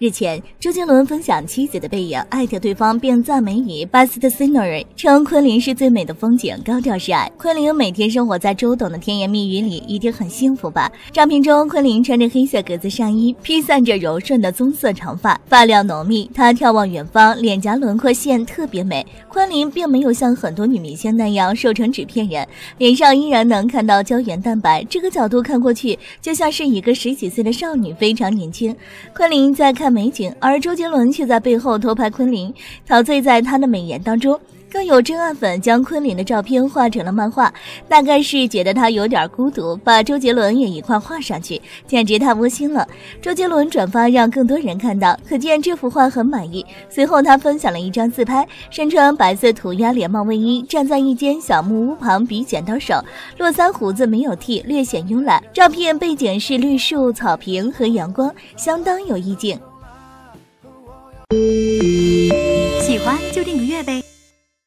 日前，周杰伦分享妻子的背影，艾特对方并赞美以 best scenery，称昆凌是最美的风景，高调示爱。昆凌每天生活在周董的甜言蜜语里，一定很幸福吧？照片中，昆凌穿着黑色格子上衣，披散着柔顺的棕色长发，发量浓密。她眺望远方，脸颊轮廓线特别美。昆凌并没有像很多女明星那样瘦成纸片人，脸上依然能看到胶原蛋白，这个角度看过去，就像是一个十几岁的少女，非常年轻。昆凌在看。美景，而周杰伦却在背后偷拍昆凌，陶醉在她的美颜当中。更有真爱粉将昆凌的照片画成了漫画，大概是觉得她有点孤独，把周杰伦也一块画上去，简直太窝心了。周杰伦转发让更多人看到，可见这幅画很满意。随后他分享了一张自拍，身穿白色涂鸦连帽卫衣，站在一间小木屋旁比剪刀手，络腮胡子没有剃，略显慵懒。照片背景是绿树、草坪和阳光，相当有意境。欢就订个月呗。